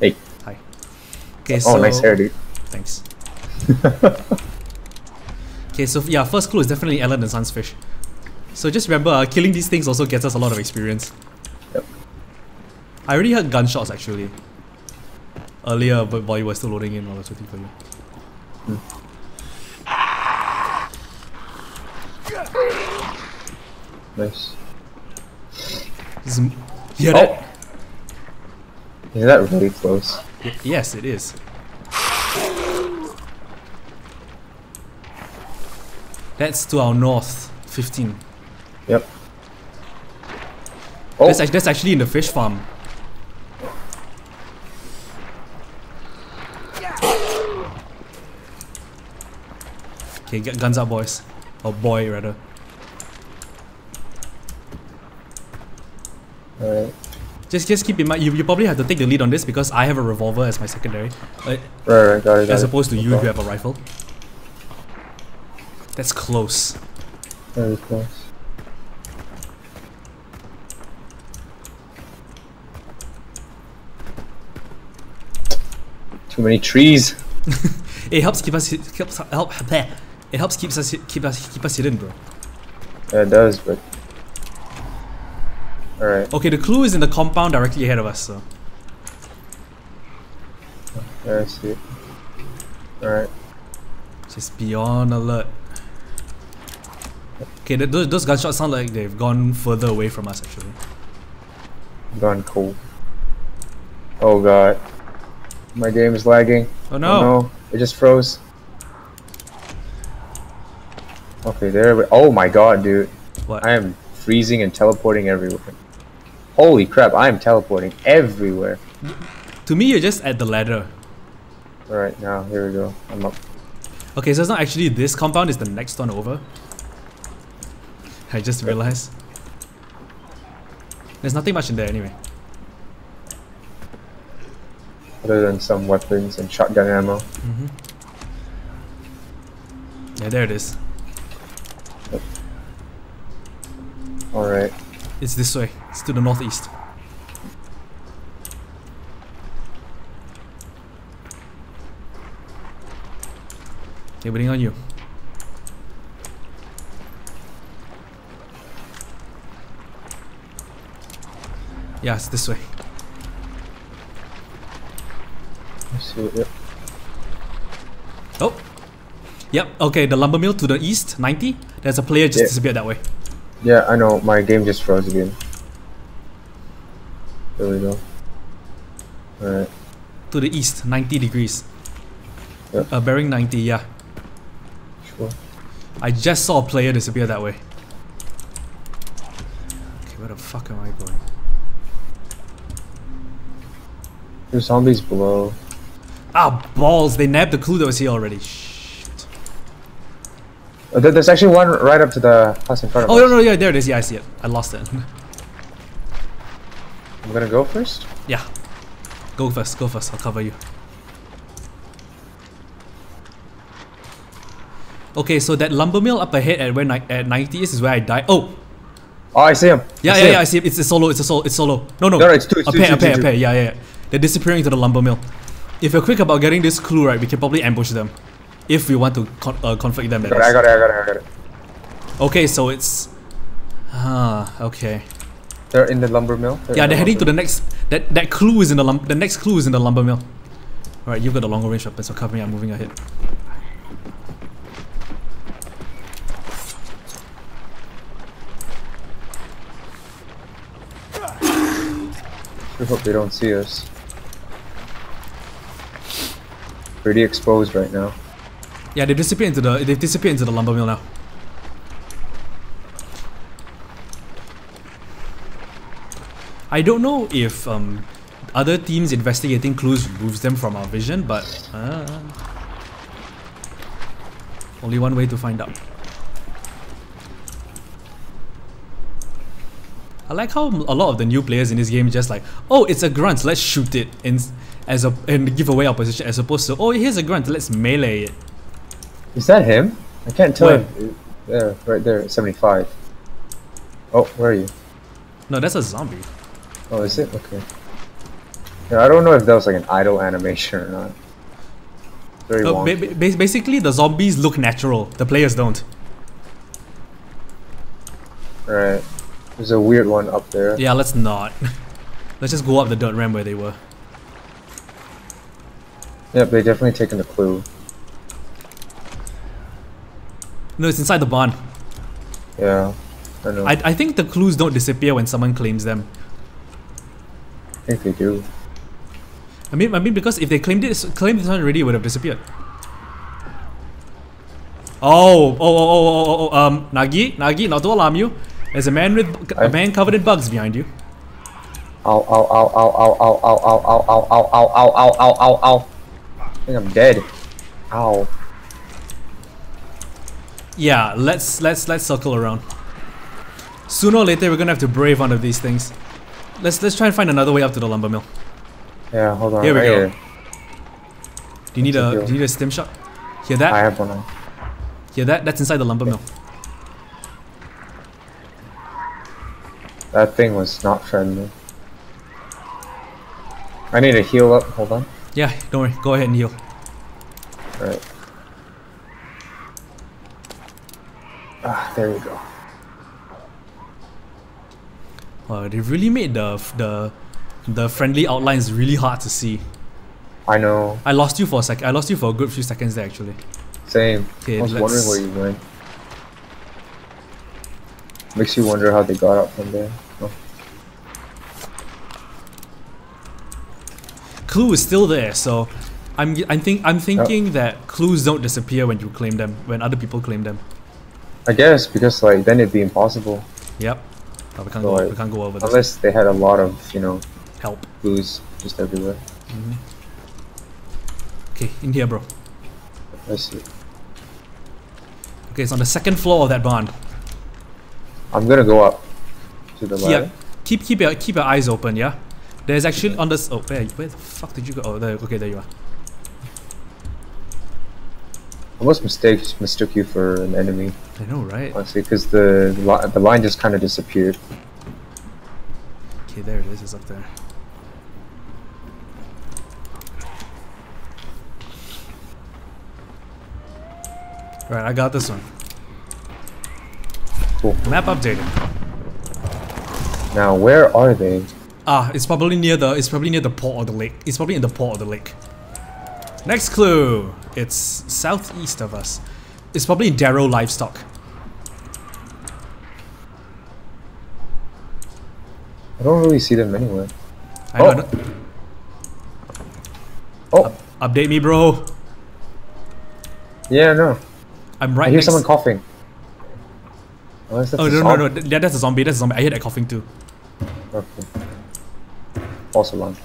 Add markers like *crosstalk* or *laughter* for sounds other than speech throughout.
Hey. Hi. Okay, Oh, so nice hair, dude. Thanks. *laughs* okay, so yeah, first clue is definitely Alain and Sons fish. So just remember, uh, killing these things also gets us a lot of experience. Yep. I already heard gunshots actually. Earlier, but while you were still loading in while I was waiting for you. Nice. This is- hear Oh. that? Is that really close? Yes, it is. That's to our north, 15. Yep. Oh, That's, act- that's actually in the fish farm. Okay, get guns up, boys. Or boy, rather. alright. Just, just keep in mind, you, you probably have to take the lead on this because I have a revolver as my secondary, uh, Right, right, got it. Got as it. opposed to you if you have a rifle. That's close. Very close. Too many trees. *laughs* It helps keep us, helps help. It helps keeps us keep us keep us hidden, bro. Yeah, it does, but. Alright, Okay, the clue is in the compound directly ahead of us. So there I see it. Alright, just be on alert. Okay, th- those those gunshots sound like they've gone further away from us. Actually, gone cold. Oh god. My game is lagging. oh, oh no! Oh no, it just froze. Okay, there we Oh my god, dude. What? I am freezing and teleporting everywhere. Holy crap, I am teleporting everywhere. to me, you're just at the ladder. Alright, now, here we go. I'm up. Okay, so it's not actually this compound; it's the next one over. I just realized. There's nothing much in there anyway. Other than some weapons and shotgun ammo. Mm -hmm. Yeah, there it is. Alright. It's this way. It's to the northeast. Okay, waiting on you. Yeah, it's this way. See. Yep. Oh! Yep, okay, the lumber mill to the east, 90. There's a player just disappeared that way. Yeah, I know. My game just froze again. There we go. Alright. To the east, 90 degrees. Yep. Uh, bearing 90, yeah. Sure. I just saw a player disappear that way. Okay, where the fuck am I going? There's zombies below. Ah, balls! They nabbed the clue that was here already. Shit. Oh, there- there's actually one right up to the house in front of Oh, us. no, no, yeah, there it is. Yeah, I see it. I lost it. *laughs* I'm gonna go first. yeah. Go first, go first. I'll cover you. Okay, so that lumber mill up ahead at where ni- at 90 is is where I died. Oh! Oh, I see him. Yeah, see yeah, him. yeah, I see it. It's a solo, it's a solo, it's solo. No, no. No, no, it's two, it's a two, pair, two, a pair, two, a pair. Yeah, yeah. They're disappearing into the lumber mill. If you're quick about getting this clue right, we can probably ambush them. If we want to con- uh, conflict them, Got it, I got it, I got it, I got it. Okay, so it's... Ah, okay. They're in the lumber mill. Yeah, they're heading to the next... That that clue is in the lum- The next clue is in the lumber mill. Alright, you've got the longer range weapon, so cover me, I'm moving ahead. We hope they don't see us. Pretty exposed right now. Yeah, they disappear into the... They disappear into the lumber mill now. I don't know if um, other teams investigating clues removes them from our vision, but uh, only one way to find out. I like how a lot of the new players in this game just like, oh, it's a grunt, let's shoot it, and as a and give away our position, as opposed to, oh, here's a grunt, let's melee it. Is that him? I can't tell. Where? There, right there, at 75. Oh, where are you? No, that's a zombie. Oh, is it? Okay. Yeah, I don't know if that was like an idle animation or not. Very Uh, ba- ba- basically, the zombies look natural. The players don't. Right. There's a weird one up there. Yeah, let's not. *laughs* let's just go up the dirt ramp where they were. Yep, they definitely taken the clue. No, it's inside the barn. Yeah. I know. I, I, think the clues don't disappear when someone claims them. I think they do. I mean, I mean because if they claimed it, claimed this one already, it would have disappeared. Oh, oh, oh, oh, oh, oh, oh, um, Nagi, Nagi, not to alarm you. There's a man with a man covered in bugs behind you. Ow, ow, ow, ow, ow, ow, ow, ow, ow, ow, ow, ow, ow, ow, ow, ow, ow. I think I'm dead. Ow. Yeah, let's let's let's circle around. Sooner or later, we're gonna have to brave one of these things. Let's let's try and find another way up to the lumber mill. Yeah, hold on. Here we right go. here. Do you need a the do you need a stim shot? Hear that? I have one on. Hear that? That's inside the lumber mill. That thing was not friendly. I need to heal up. Hold on. Yeah, don't worry. Go ahead and heal. Right. Ah, there you go. Wow, they really made the the the friendly outlines really hard to see. I know. I lost you for a sec. I lost you for a good few seconds there actually. Same. Okay, I was let's- wondering where you went. Makes you wonder how they got up from there. Oh, Clue is still there, so I'm I'm think I'm thinking that clues don't disappear when you claim them when other people claim them. I guess because like then it'd be impossible Yep. But we can't So, go like, we can't go over this. unless they had a lot of you know Help. clues just everywhere. Mm-hmm. Okay, in here, bro. Let's see. Okay, it's on the second floor of that barn. I'm gonna go up to the Yeah. Keep keep your keep your eyes open, yeah. There's actually on this. Oh, where where the fuck did you go? Oh, there. Okay, there you are. I almost mistake mistook you for an enemy, I know, right? honestly, because the li- the line just kind of disappeared. Okay, there it is. It's up there. Right, I got this one. Cool. Map updated. Now where are they? Ah, it's probably near the. It's probably near the port or the lake. It's probably in the port or the lake. Next clue. It's southeast of us. It's probably Darrow Livestock. I don't really see them anywhere. I Oh. know. Oh, oh. Update me, bro. yeah, no. I'm right I hear someone coughing. Oh a no no no! Yeah, that's a zombie. That's a zombie. I hear that coughing too. Okay. False alarm.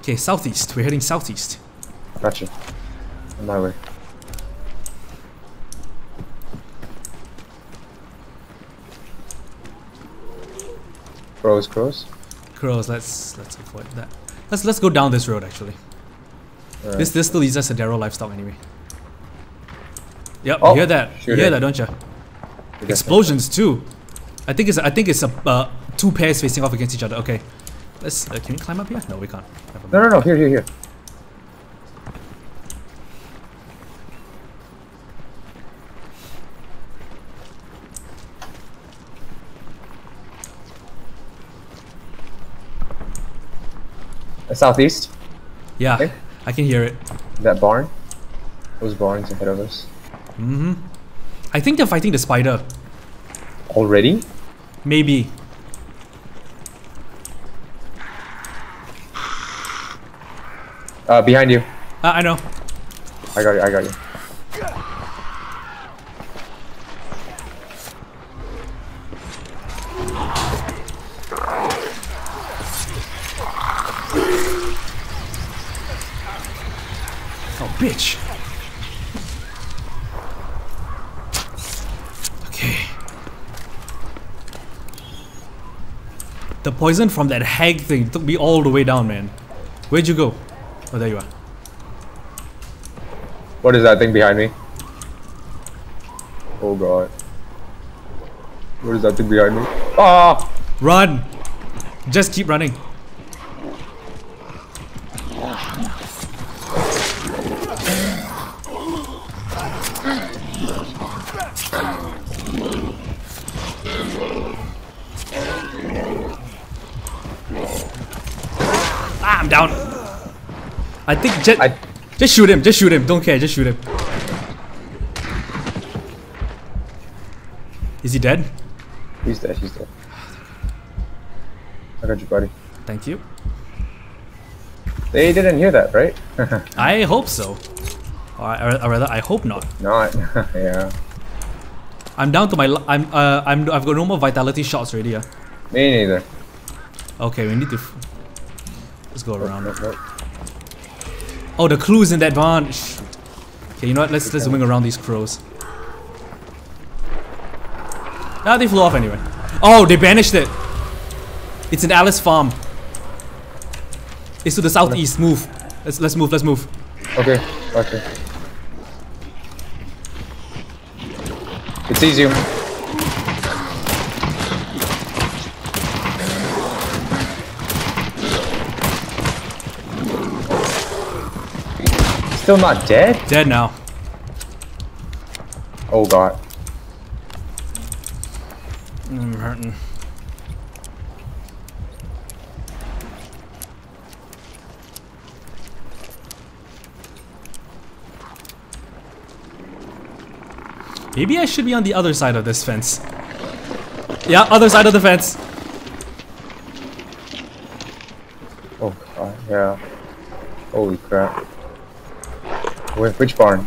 Okay, southeast. We're heading southeast. Gotcha. On my way. Crows, crows. Crows. Let's let's avoid that. Let's let's go down this road actually. Alright. This this still leads us to Darrow Livestock anyway. Yep, Oh, you hear that? you hear that, don't you? Explosions too. I think it's I think it's a uh, two pairs facing off against each other. Okay, let's. Uh, can we climb up here? No, we can't. No, no, no. Here, here, here. Southeast. Yeah, Okay. I can hear it. That barn. Those barns ahead of us. Mm-hmm. I think they're fighting the spider. Already? Maybe. Uh, behind you. Uh, I know. I got you. I got you. Poison from that hag thing took me all the way down, man. Where'd you go? Oh, there you are. What is that thing behind me? Oh god. What is that thing behind me? Ah! Run! Just keep running. Ah, I'm down. I think Jet. I Just shoot him. Just shoot him. Don't care. Just shoot him. Is he dead? he's dead. He's dead. I got you, buddy. Thank you. They didn't hear that, right? *laughs* I hope so. Or, I- or rather, I hope not. Not. *laughs* yeah. I'm down to my. I'm. Uh. I'm. I've got no more vitality shots already. Yeah. Me neither. Okay, we need to. f- Let's go around. Nope, nope. Oh, the clue's in that. Shoot. Okay, you know what? Let's let's wing around these crows. Ah, they flew off anyway. Oh, they banished it. It's an Alice farm. It's to the southeast. Move. Let's let's move. Let's move. Okay, gotcha. It sees Still not dead? Dead now. Oh god. I'm hurting. Maybe I should be on the other side of this fence. Yeah, other side of the fence. Oh god, yeah. Holy crap. Where, which barn?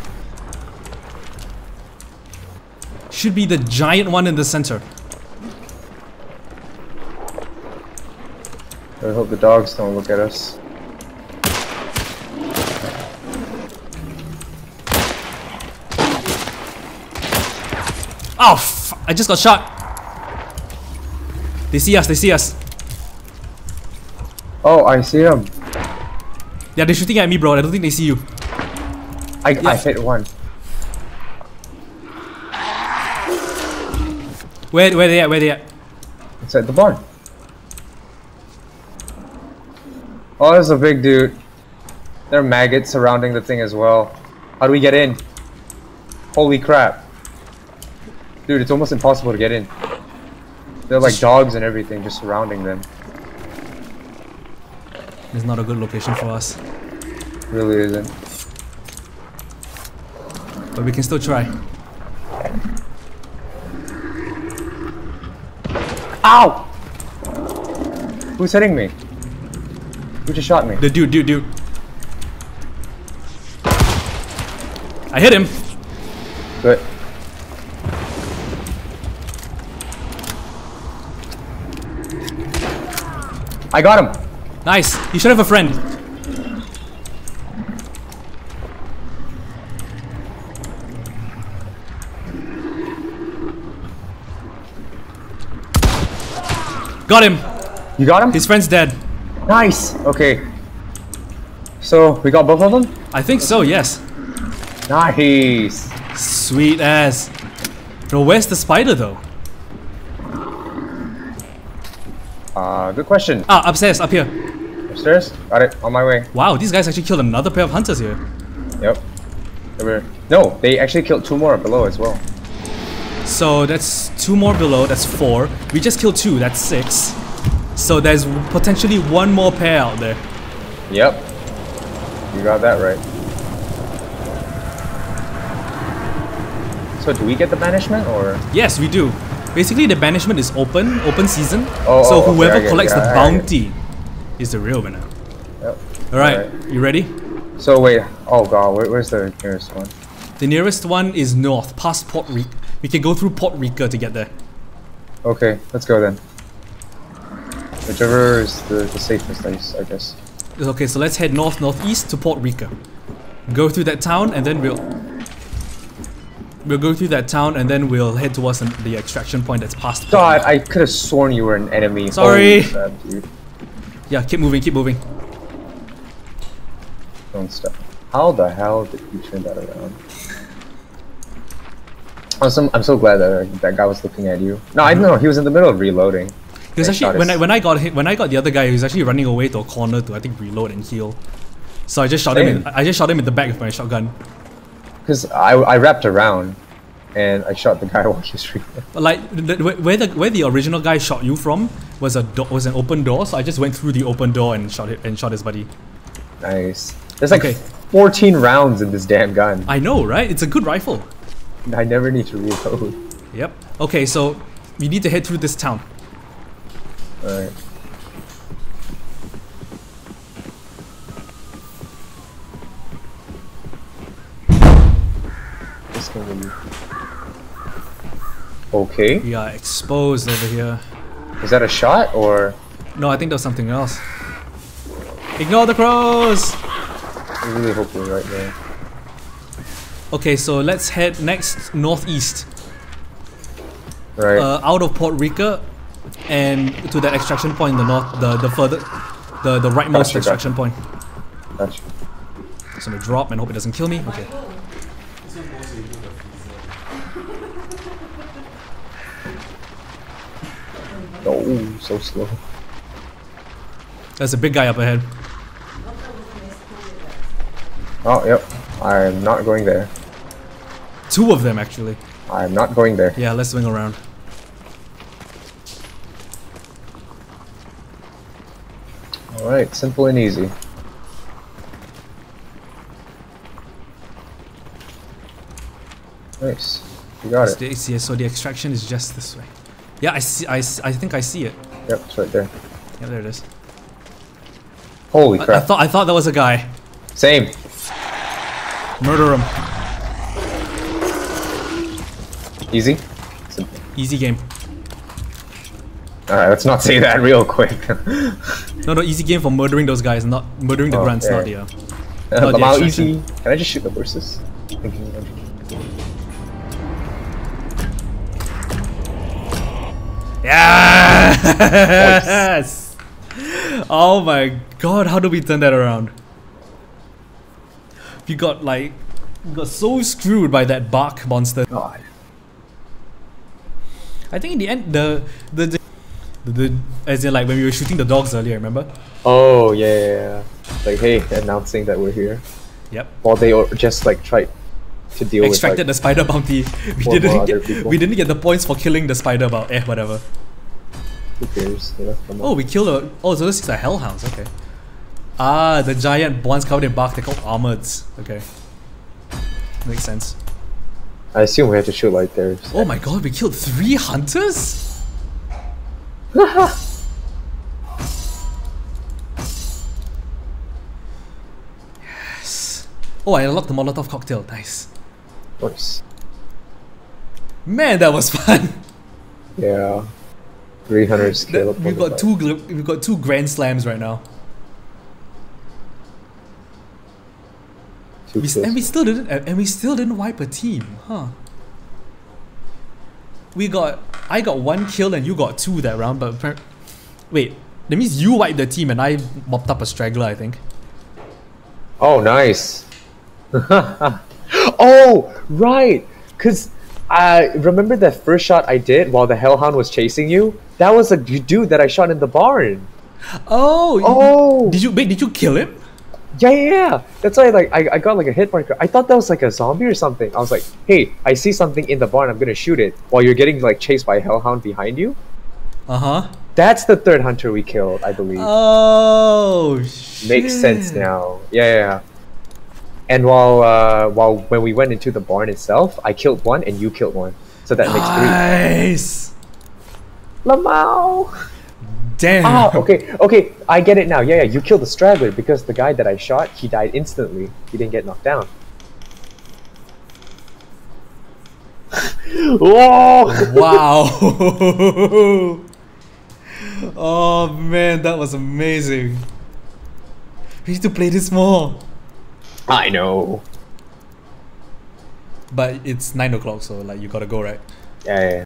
Should be the giant one in the center. I hope the dogs don't look at us. Oh, f I just got shot. They see us, they see us. Oh, I see them. Yeah, they're shooting at me, bro. I don't think they see you. I, Yeah. I hit one. Where, where they at? Where they at? It's at the barn. Oh, there's a big dude. There are maggots surrounding the thing as well. How do we get in? Holy crap. Dude, it's almost impossible to get in. They're like dogs and everything just surrounding them. It's not a good location for us, Really isn't. But we can still try. Ow! Who's hitting me? Who just shot me? The dude, dude, dude. I hit him. Good. I got him. Nice. You should have a friend. Got him. You got him? His friend's dead. Nice. Okay. So we got both of them. I think so, yes. Nice. Sweet ass. Bro, where's the spider though? Uh, good question. Ah, upstairs, up here. Upstairs. Got it. On my way. Wow, these guys actually killed another pair of hunters here. Yep. They were- No, they actually killed two more below as well. So that's two more below, that's four. We just killed two, that's six. So there's potentially one more pair out there. Yep. You got that right. So do we get the banishment or? Yes, we do. Basically, the banishment is open, open season. Oh, oh so oh, whoever I get it, collects the I get it. bounty is the real winner. Yep. All right, Alright. you ready? So wait. Oh god, where, where's the nearest one? The nearest one is north, past Port Reeker. We can go through Port Reeker to get there. Okay, let's go then. Whichever is the, the safest, I guess. Okay, so let's head north northeast to Port Reeker. Go through that town, and then we'll we'll go through that town, and then we'll head towards the extraction point that's past. Port God, Rica. I could have sworn you were an enemy. Sorry. Crap. Yeah, keep moving, keep moving. Don't stop. How the hell did you turn that around? I'm so, I'm so glad that uh, that guy was looking at you. No, I don't know. He was in the middle of reloading. He was actually when his- I when I got hit, when I got the other guy, he was actually running away to a corner to I think reload and heal. So I just shot him. In, I just shot him in the back with my shotgun. Because I, I wrapped around and I shot the guy *laughs* while he was shooting. But like the, where where the where the original guy shot you from was a do- was an open door. So I just went through the open door and shot it and shot his buddy. Nice. There's like Okay. 14 rounds in this damn gun. I know, right? It's a good rifle. I never need to reload. Yep. Okay, so we need to head through this town. Alright. This gonna be... Okay. We are exposed over here. Is that a shot or No, I think there was something else. Ignore the crows! I really we're right there. Okay, so let's head next northeast, Right. uh, out of Port Reeker, and to that extraction point in the north, the the further, the the rightmost Gotcha, extraction point. gotcha. So I'm gonna drop and hope it doesn't kill me. Okay. Oh, so slow. There's a big guy up ahead. Oh, yep. I'm not going there. Two of them actually. I'm not going there. Yeah, let's swing around. Alright, simple and easy. Nice. You got So it. the, yeah, so the extraction is just this way. Yeah, I see. I, I think I see it. Yep, it's right there. Yeah, there it is. Holy I, I crap. thought I thought that was a guy. Same. Murder him. Easy? Simple. Easy game. Alright, let's not say that real quick. No, no, easy game for murdering those guys, not murdering the Oh, grunts, yeah. *laughs* not the. Uh, Uh, No, the Kamal, easy. Can I just shoot the horses? Yes! Oh my god, how do we turn that around? We got like we got so screwed by that bark monster. God. I think in the end the the, the the, as in like when we were shooting the dogs earlier, remember? Oh, yeah, yeah, yeah. Like, hey, announcing that we're here. Yep. While they just, like, tried to deal Extracted with, the spider bounty. *laughs* We didn't get, we didn't get the points for killing the spider bout. Eh, whatever. who cares? They left them Oh, we killed a. Oh, so this is a hellhounds. Okay. Ah, the giant ones covered in bark. They're called armoreds. Okay. Makes sense. I assume we have to shoot like there. Oh my god, we killed three hunters? *laughs* yes. Oh, I unlocked the Molotov cocktail. Nice. Nice. Man, that was *laughs* fun. Yeah. 300 scale. We've got two. We've got two grand slams right now. We, and we still didn't. And we still didn't wipe a team, huh? We got. I got one kill and you got two that round. But wait, that means you wiped the team and I mopped up a straggler. I think. Oh, nice. *laughs* oh, right. Cause I remember that first shot I did while the Hellhound was chasing you. That was a dude that I shot in the barn. Oh. Oh, Did you wait? Did you kill him? Yeah, yeah, yeah. That's why like I, I got like a hit marker. I thought that was like a zombie or something. I was like, hey, I see something in the barn. I'm gonna shoot it while you're getting like chased by a Hellhound behind you. Uh huh. That's the third hunter we killed, I believe. Oh. Makes sense now. Yeah, yeah. yeah. And while uh, while when we went into the barn itself, I killed one and you killed one, so that makes three. Nice. Lamau. Damn. Ah, okay, okay, I get it now. Yeah, yeah, you killed the straggler because the guy that I shot, he died instantly. He didn't get knocked down. *laughs* oh! Wow. *laughs* oh man, that was amazing. We need to play this more. I know. But it's nine o'clock, so like you gotta go, right? Yeah, yeah. yeah.